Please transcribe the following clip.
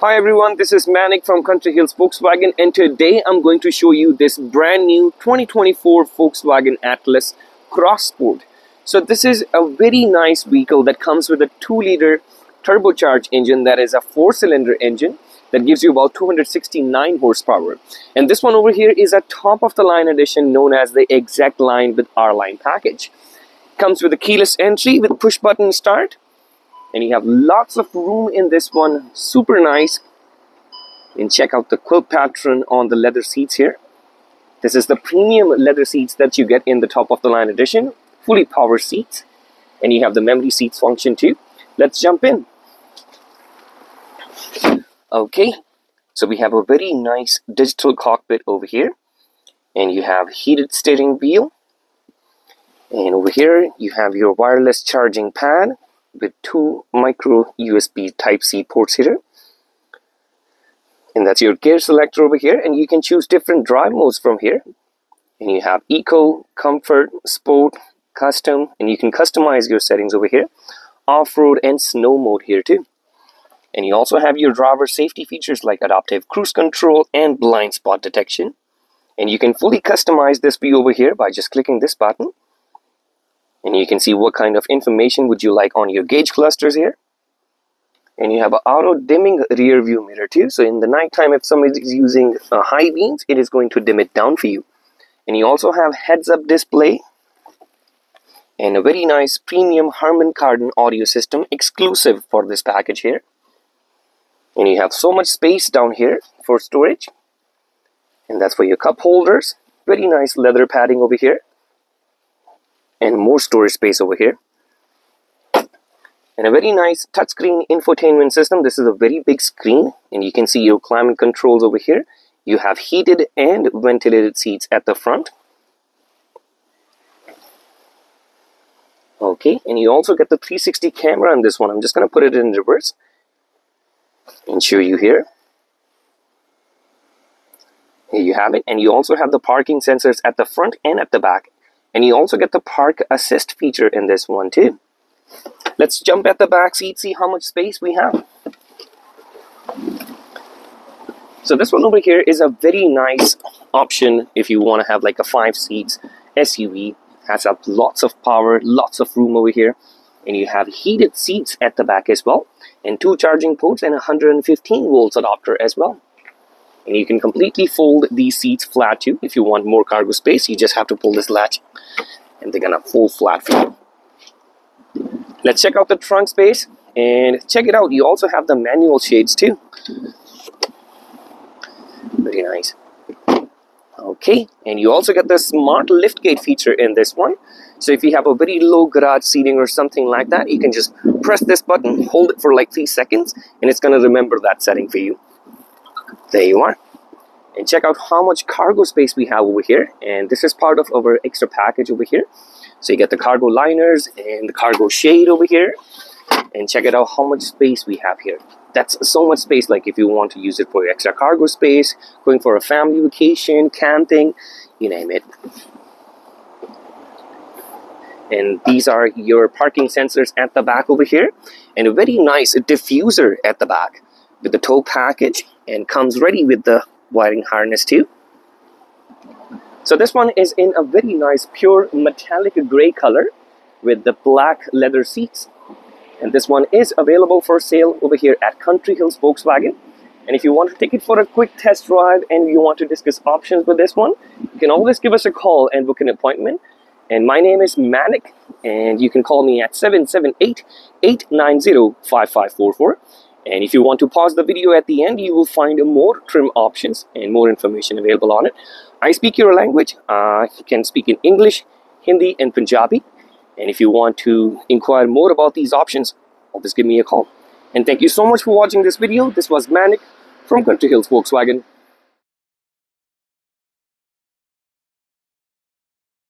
Hi everyone, this is Manik from Country Hills Volkswagen and today I'm going to show you this brand new 2024 Volkswagen Atlas Cross Sport. So this is a very nice vehicle that comes with a 2-liter turbocharged engine that is a 4-cylinder engine that gives you about 269 horsepower. And this one over here is a top-of-the-line edition known as the Execline with R-Line package. Comes with a keyless entry with push-button start and you have lots of room in this one. Super nice. And check out the quilt pattern on the leather seats here. This is the premium leather seats that you get in the top of the line edition. Fully power seats. And you have the memory seats function too. Let's jump in. Okay. So we have a very nice digital cockpit over here. And you have heated steering wheel. And over here you have your wireless charging pad with two micro USB Type-C ports here. And that's your gear selector over here. And you can choose different drive modes from here. And you have Eco, Comfort, Sport, Custom. And you can customize your settings over here. Off-road and snow mode here too. And you also have your driver safety features like adaptive cruise control and blind spot detection. And you can fully customize this view over here by just clicking this button and you can see what kind of information would you like on your gauge clusters here. And you have an auto dimming rear view mirror too. So in the nighttime if somebody is using uh, high beams it is going to dim it down for you. And you also have heads up display and a very nice premium Harman Kardon audio system exclusive for this package here. And you have so much space down here for storage. And that's for your cup holders. Very nice leather padding over here and more storage space over here. And a very nice touchscreen infotainment system. This is a very big screen and you can see your climate controls over here. You have heated and ventilated seats at the front. Okay and you also get the 360 camera on this one. I'm just going to put it in reverse and show you here. Here you have it and you also have the parking sensors at the front and at the back and you also get the park assist feature in this one too. Let's jump at the back seat, see how much space we have. So this one over here is a very nice option if you want to have like a five seats SUV. Has up lots of power, lots of room over here. And you have heated seats at the back as well. And two charging ports and 115 volts adapter as well and you can completely fold these seats flat too. If you want more cargo space you just have to pull this latch and they're gonna fold flat for you. Let's check out the trunk space and check it out. You also have the manual shades too. Very nice. Okay and you also get the smart lift gate feature in this one. So if you have a very low garage seating or something like that you can just press this button hold it for like three seconds and it's going to remember that setting for you there you are and check out how much cargo space we have over here. And this is part of our extra package over here. So you get the cargo liners and the cargo shade over here. And check it out how much space we have here. That's so much space like if you want to use it for extra cargo space going for a family vacation camping you name it. And these are your parking sensors at the back over here. And a very nice diffuser at the back with the tow package and comes ready with the wiring harness too. So this one is in a very nice pure metallic gray color with the black leather seats. And this one is available for sale over here at Country Hills Volkswagen. And if you want to take it for a quick test drive and you want to discuss options with this one, you can always give us a call and book an appointment. And my name is Manik, and you can call me at 778 890 5544. And if you want to pause the video at the end, you will find more trim options and more information available on it. I speak your language. Uh, you can speak in English, Hindi, and Punjabi. And if you want to inquire more about these options, always give me a call. And thank you so much for watching this video. This was Manik from Country Hills Volkswagen.